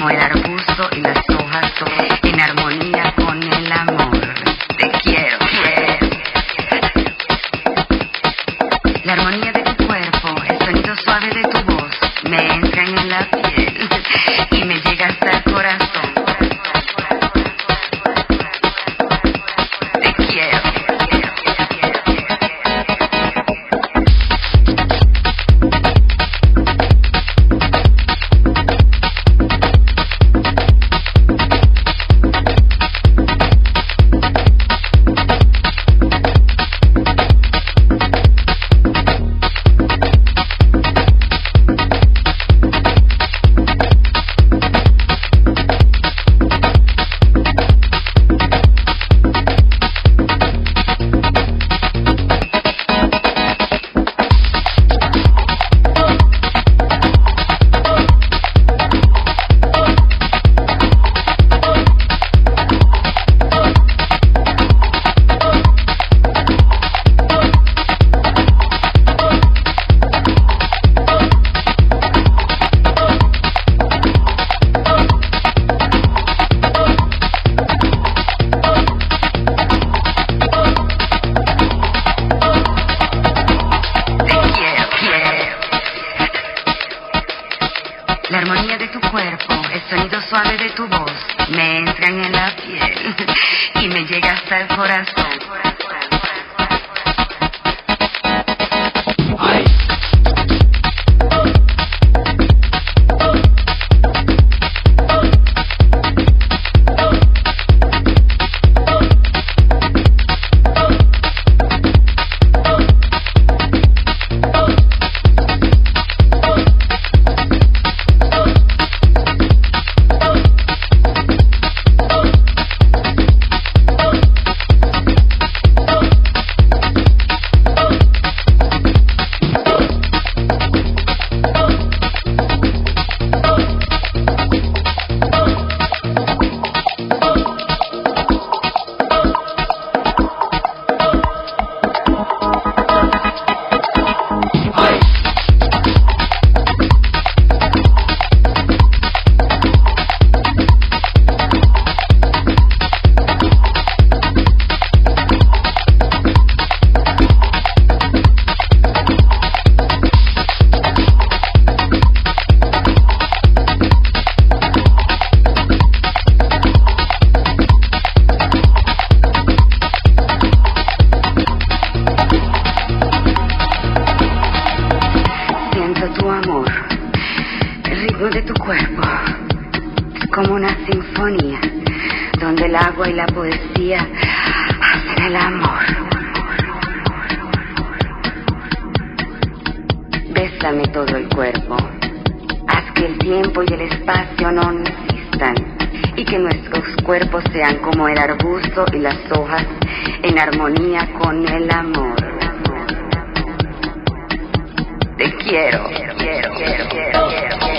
como el arbusto y las hojas en armonía con el amor. Te quiero. La armonía de tu cuerpo, el sonido suave de tu La armonía de tu cuerpo, el sonido suave de tu voz, me entran en la piel y me llega hasta el corazón. Amor, el ritmo de tu cuerpo. Como una sinfonía donde el agua y la poesía hacen el amor. Bésame todo el cuerpo. Haz que el tiempo y el espacio no existan y que nuestros cuerpos sean como el arbusto y las hojas en armonía con el amor quiero, quiero, quiero, quiero. quiero.